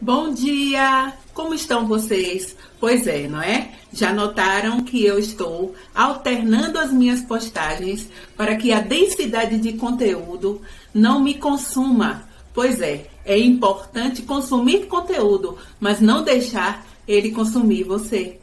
Bom dia! Como estão vocês? Pois é, não é? Já notaram que eu estou alternando as minhas postagens para que a densidade de conteúdo não me consuma. Pois é, é importante consumir conteúdo, mas não deixar ele consumir você.